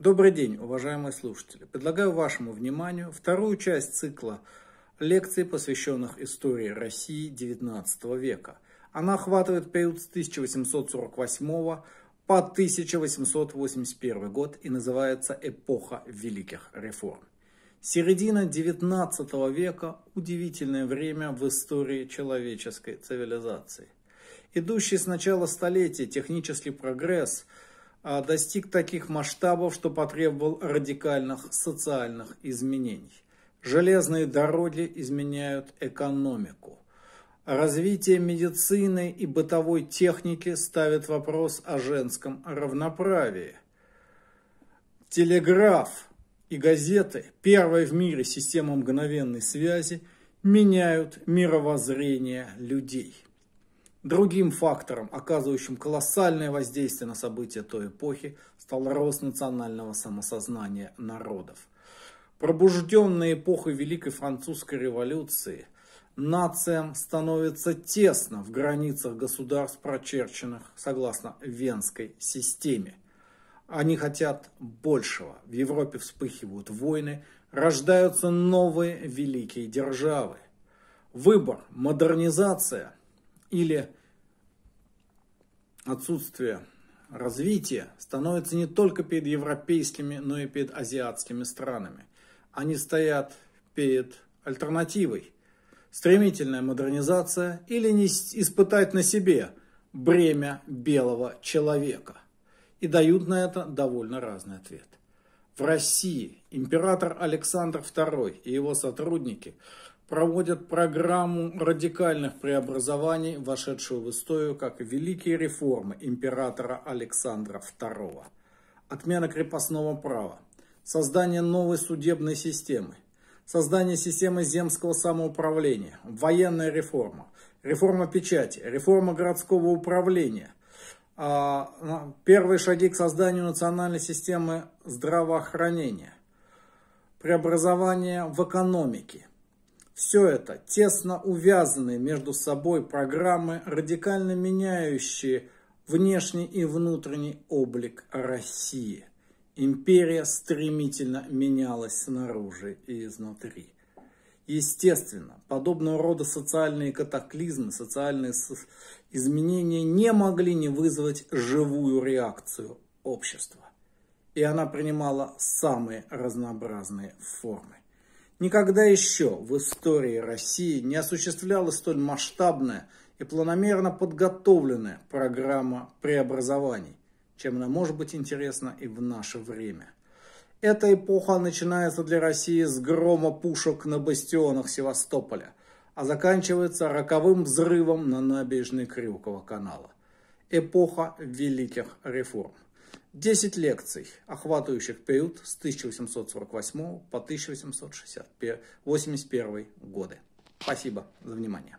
Добрый день, уважаемые слушатели. Предлагаю вашему вниманию вторую часть цикла лекций, посвященных истории России XIX века. Она охватывает период с 1848 по 1881 год и называется «Эпоха великих реформ». Середина XIX века – удивительное время в истории человеческой цивилизации. Идущий с начала столетия технический прогресс – достиг таких масштабов, что потребовал радикальных социальных изменений. Железные дороги изменяют экономику. Развитие медицины и бытовой техники ставит вопрос о женском равноправии. Телеграф и газеты, первая в мире система мгновенной связи, меняют мировоззрение людей. Другим фактором, оказывающим колоссальное воздействие на события той эпохи, стал рост национального самосознания народов. Пробужденной эпохой Великой Французской революции, нациям становится тесно в границах государств, прочерченных согласно Венской системе. Они хотят большего. В Европе вспыхивают войны, рождаются новые великие державы. Выбор, модернизация – или отсутствие развития становится не только перед европейскими, но и перед азиатскими странами. Они стоят перед альтернативой. Стремительная модернизация или не испытать на себе бремя белого человека. И дают на это довольно разный ответ. В России император Александр II и его сотрудники проводят программу радикальных преобразований, вошедшую в историю как великие реформы императора Александра II. Отмена крепостного права, создание новой судебной системы, создание системы земского самоуправления, военная реформа, реформа печати, реформа городского управления, первые шаги к созданию национальной системы здравоохранения, преобразование в экономике, все это тесно увязанные между собой программы, радикально меняющие внешний и внутренний облик России. Империя стремительно менялась снаружи и изнутри. Естественно, подобного рода социальные катаклизмы, социальные изменения не могли не вызвать живую реакцию общества. И она принимала самые разнообразные формы. Никогда еще в истории России не осуществлялась столь масштабная и планомерно подготовленная программа преобразований, чем она может быть интересна и в наше время. Эта эпоха начинается для России с грома пушек на бастионах Севастополя, а заканчивается роковым взрывом на набережной Крюкова канала. Эпоха великих реформ. 10 лекций, охватывающих период с 1848 по 1881 годы. Спасибо за внимание.